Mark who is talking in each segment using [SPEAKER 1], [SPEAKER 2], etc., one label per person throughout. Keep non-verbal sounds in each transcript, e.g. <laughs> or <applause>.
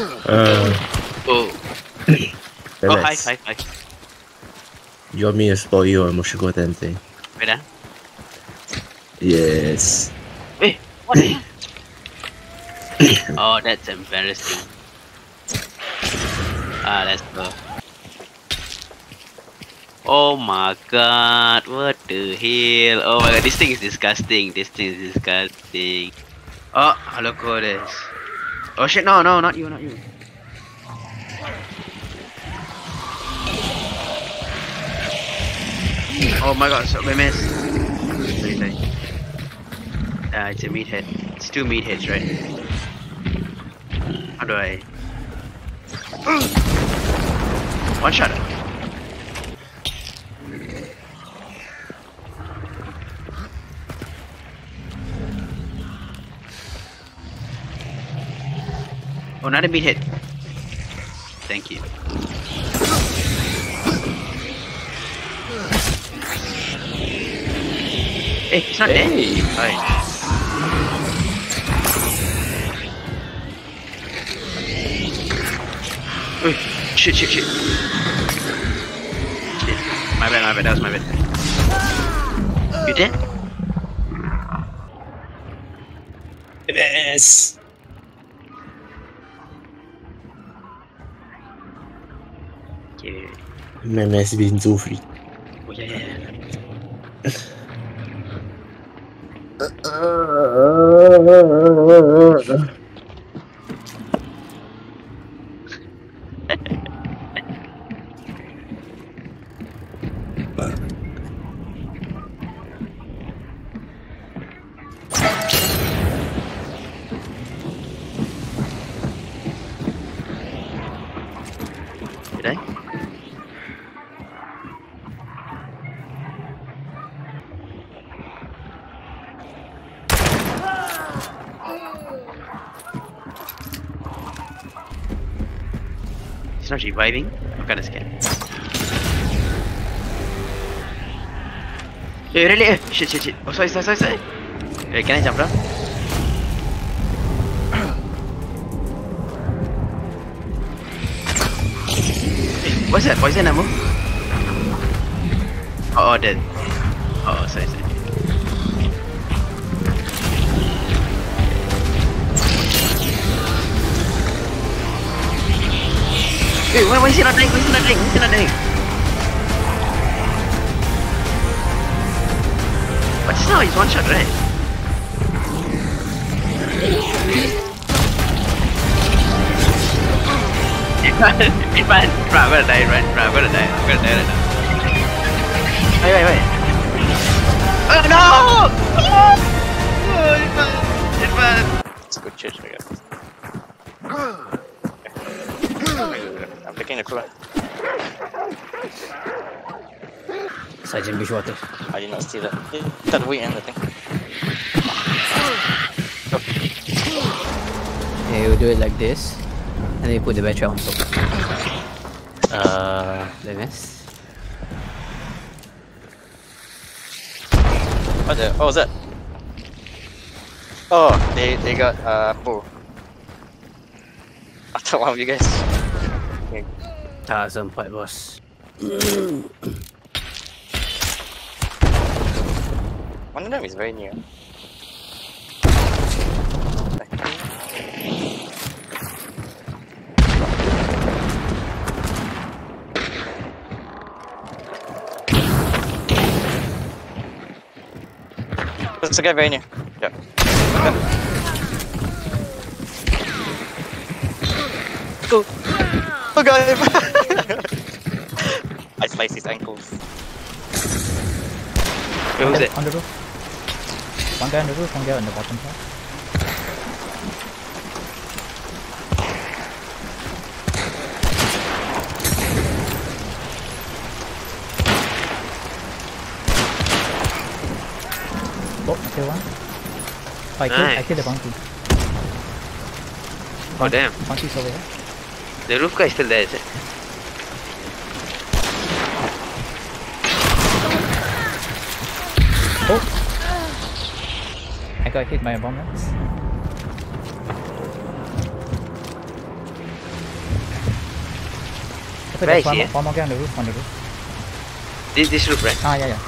[SPEAKER 1] Uh,
[SPEAKER 2] Oh, oh, hi, hi, hi.
[SPEAKER 1] You want me to spoil you on Mushoku Tensei?
[SPEAKER 2] Wait, ah.
[SPEAKER 1] Yes.
[SPEAKER 2] Wait, what? <coughs> oh, that's embarrassing. Ah, let's go. Oh my god, what the hell? Oh my god, this thing is disgusting. This thing is disgusting. Oh, hello, Codes. Oh shit, no, no, not you, not you. Oh my god, so we missed. Ah, it's a meathead. It's two meatheads, right? How do I? One shot. Oh, not a beat hit. Thank you. Hey, it's not
[SPEAKER 1] Hey.
[SPEAKER 2] dead. Alright. Oi, shit, shit, shit. Shit. My bad, my bad, that was my bad. You dead?
[SPEAKER 1] Yes.
[SPEAKER 2] Okay.
[SPEAKER 1] MMS bin Zufri.
[SPEAKER 2] Oh, yeah, yeah, yeah. Did I? Reviving? I'm kinda scared. Hey, really? Shit, shit, shit. Oh, sorry, sorry, sorry, sorry. Wait, can I jump down? Hey, what's that? Poison ammo? Oh, oh, dead. Oh, sorry, sorry. Hey, why, why is he not dying? Why is he not dying? Why is he not dying? But just now he's one shot, right? Ivan, Ivan, bro, I'm gonna die, right? Bro, I'm gonna die. I'm gonna die right now. Wait, wait, wait. Oh no! Oh, Ivan, oh, Ivan.
[SPEAKER 3] It's a good church, I guess. The cooler.
[SPEAKER 4] Sergeant Bishwater.
[SPEAKER 3] I did not see that. That way and the thing.
[SPEAKER 4] Yeah, you do it like this, and then you put the battery on top. Uh, the mess.
[SPEAKER 3] What the? Oh, was that? Oh, they they got uh bow. I thought one of you guys.
[SPEAKER 4] Tak sempat bos.
[SPEAKER 3] One of them is very near. There's a guy very near. Yeah. Go! Oh <laughs> god! I sliced his ankles.
[SPEAKER 2] Wait, who's it?
[SPEAKER 5] On the roof. One guy on the roof, one guy on the bottom side. Oh, I killed one. Oh, I killed, I
[SPEAKER 2] Nice.
[SPEAKER 5] killed the bounty.
[SPEAKER 2] Oh damn,
[SPEAKER 5] Bounty's over here.
[SPEAKER 2] The roof guy is still there, is it?
[SPEAKER 5] I got hit by a bomb once. Wait,
[SPEAKER 2] Where
[SPEAKER 5] one,
[SPEAKER 2] he,
[SPEAKER 5] more,
[SPEAKER 2] eh?
[SPEAKER 5] one more guy on the roof, on the roof.
[SPEAKER 2] This this roof, right?
[SPEAKER 5] Ah, yeah, yeah.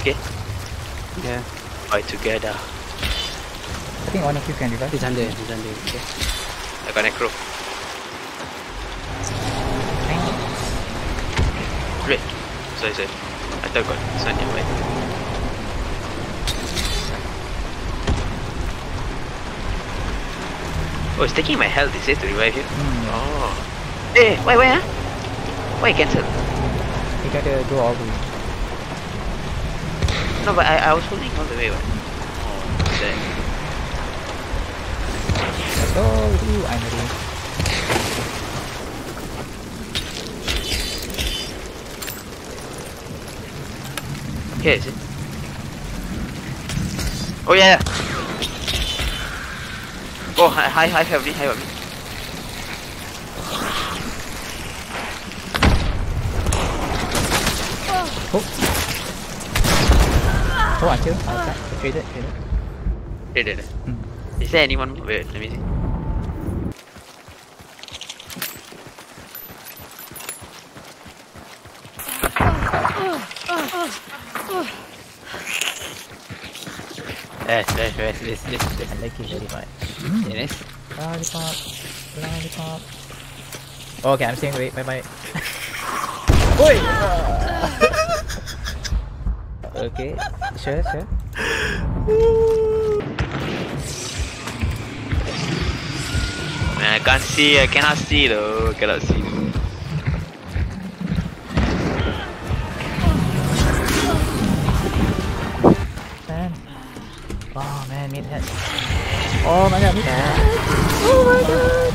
[SPEAKER 2] Okay.
[SPEAKER 4] Yeah.
[SPEAKER 2] Fight together.
[SPEAKER 5] I think one of you can revive.
[SPEAKER 4] He's under. He's under. Okay.
[SPEAKER 2] I got necro. Wait. Sorry, sorry. I thought got sun nearby. Oh, it's taking my health, is it, to revive you?
[SPEAKER 5] Mm.
[SPEAKER 2] Oh. Eh, why, why, huh? Why cancel?
[SPEAKER 5] You gotta go all the way.
[SPEAKER 2] No, but I, I was holding all the way, what? Oh, sad.
[SPEAKER 5] Let's go! Ooh, I'm ready.
[SPEAKER 2] Here, is it? Oh, yeah. Oh, hi, hi, hi, help me, help me.
[SPEAKER 5] Oh, I killed. I attacked. Traded, traded.
[SPEAKER 2] Wait, wait.
[SPEAKER 5] Hmm.
[SPEAKER 2] Is there anyone? Wait, let me see.
[SPEAKER 4] Yes, yes, yes, this, this, this.
[SPEAKER 5] I like it very much.
[SPEAKER 4] Yes.
[SPEAKER 5] Lollipop. Lollipop. Okay, I'm saying wait, bye bye. <laughs> Oi! <laughs> okay, sure, sure. <laughs>
[SPEAKER 2] Man, I can't see, I cannot see though, cannot see.
[SPEAKER 5] Man. Oh man, meathead. Oh my god, meathead. Oh my god.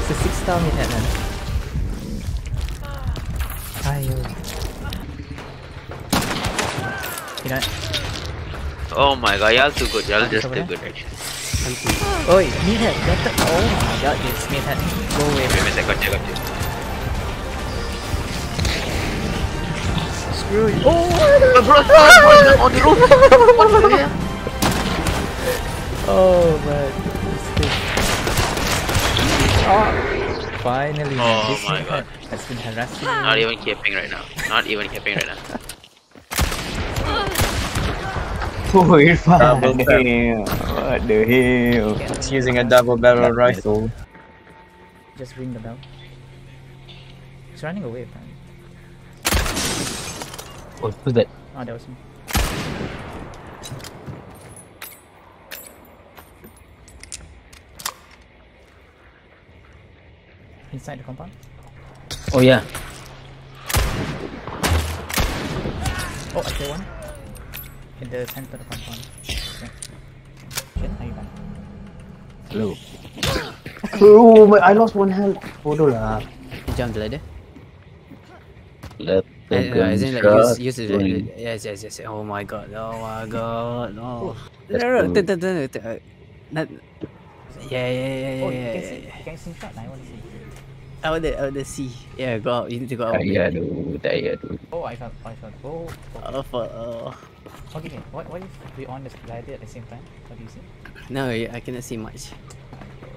[SPEAKER 5] It's a six star meathead, man. Ayo. You know,
[SPEAKER 2] Oh my god, y'all too good, y'all just too good actually.
[SPEAKER 5] Oi, meathead. Get the, oh my god, it's meathead. Go away.
[SPEAKER 2] Wait a minute, I got you, I got you.
[SPEAKER 5] Screw you.
[SPEAKER 2] Oh, bro, bro, on the roof! What the hell?
[SPEAKER 5] Oh man. This thing. Oh, finally.
[SPEAKER 2] Oh
[SPEAKER 5] this
[SPEAKER 2] my God.
[SPEAKER 5] head has been harassing me.
[SPEAKER 2] Not even capping right now. Not even capping right now. <laughs>
[SPEAKER 6] Oh, <laughs> Irfan. What the hell? It's using a double barrel rifle.
[SPEAKER 5] Just ring the bell. He's running away, apparently.
[SPEAKER 6] Oh, who's that?
[SPEAKER 5] Oh, that was me. Inside the compound?
[SPEAKER 6] Oh yeah.
[SPEAKER 5] Oh, I kill one. In the center compound. Yeah. Shit, are you back?
[SPEAKER 6] Hello. oh, my, I lost one health. Bodoh lah.
[SPEAKER 4] He jumped the ladder.
[SPEAKER 6] Let
[SPEAKER 4] Uh, uh, as in like use, use it. like- Yes, yes, yes. Oh my god. Oh my god. No. No,
[SPEAKER 6] That's
[SPEAKER 4] no, no.
[SPEAKER 6] cool.
[SPEAKER 4] Turn, turn, turn, turn. uh, Not. Yeah, yeah, yeah,
[SPEAKER 5] Oh,
[SPEAKER 4] yeah,
[SPEAKER 5] you
[SPEAKER 4] yeah.
[SPEAKER 5] can see,
[SPEAKER 4] yeah.
[SPEAKER 5] you can see shot. I want to see.
[SPEAKER 4] I want to, I want to see. Yeah, go out. You need to go out.
[SPEAKER 6] Tak payah tu, tak payah tu.
[SPEAKER 5] Oh, I found, I found. Oh, okay.
[SPEAKER 4] Oh, for, oh.
[SPEAKER 5] Okay, okay. What, what if we on the ladder at the same time? What do you say?
[SPEAKER 4] No, I I cannot see much.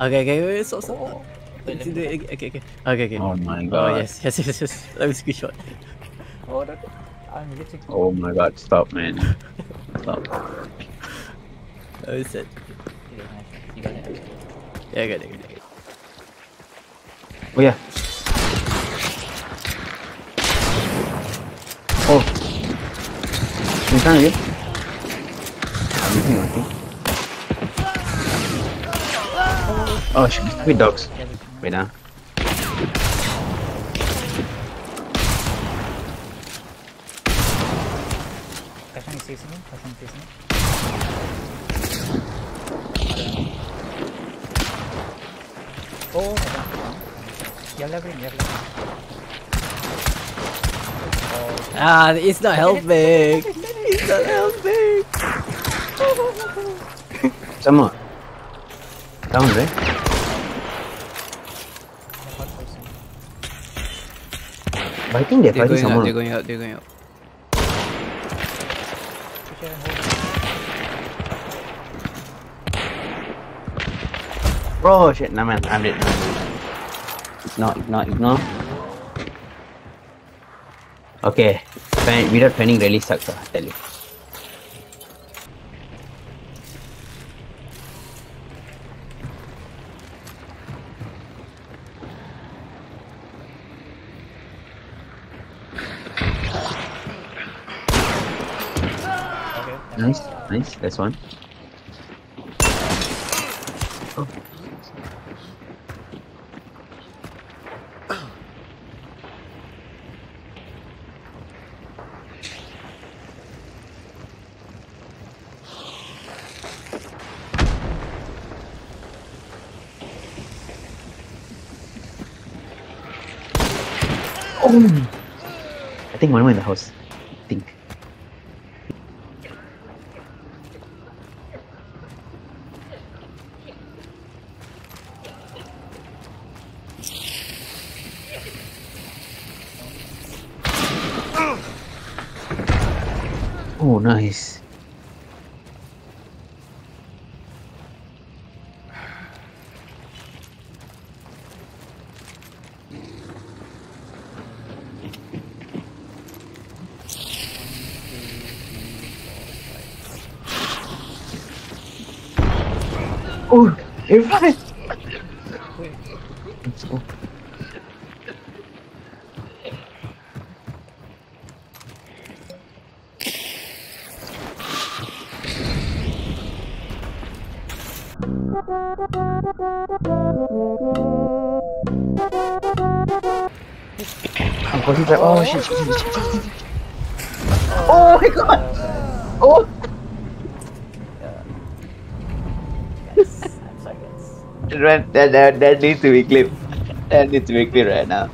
[SPEAKER 4] Okay, okay, wait, wait, so, so.
[SPEAKER 5] Oh, wait, let me
[SPEAKER 4] Okay, okay, okay, okay. Okay, okay.
[SPEAKER 6] Oh my
[SPEAKER 4] Oh,
[SPEAKER 6] god.
[SPEAKER 4] yes, yes, yes, yes. Let me screenshot.
[SPEAKER 5] Oh, no, no. I'm glitching.
[SPEAKER 6] Oh my god, stop man. Stop.
[SPEAKER 4] Oh, it's it.
[SPEAKER 5] Okay, nice. You got it.
[SPEAKER 4] Yeah, I got it, I got it.
[SPEAKER 6] Oh yeah. Ini sana dia. Habis ni mati. Oh, shit. Wait, dogs. Wait.
[SPEAKER 5] Kashan is facing me. Kashan is facing me. Oh, Kashan. You're leveling, you're leveling. Oh,
[SPEAKER 4] Ah, it's not helping. Oh, it's not helping.
[SPEAKER 6] Sama. Down there. But I think they're
[SPEAKER 4] They're
[SPEAKER 6] fighting
[SPEAKER 4] going out, they're going out, they're going out.
[SPEAKER 5] Push her and hold.
[SPEAKER 6] Bro, shit. Nah man, I'm dead. Ignore, ignore, ignore. Okay. Fan, without fanning really sucks, I tell you. Nice. That's one. Oh! I think one more in the house. I think. Oh, nice. Oh, you're fine. Let's go. Oh, body drop. Oh, shit, shit, shit, shit, shit. Oh my god! Oh!
[SPEAKER 5] Yes, I'm.
[SPEAKER 7] That, that, that, that needs to be clipped. That needs to be clipped right now.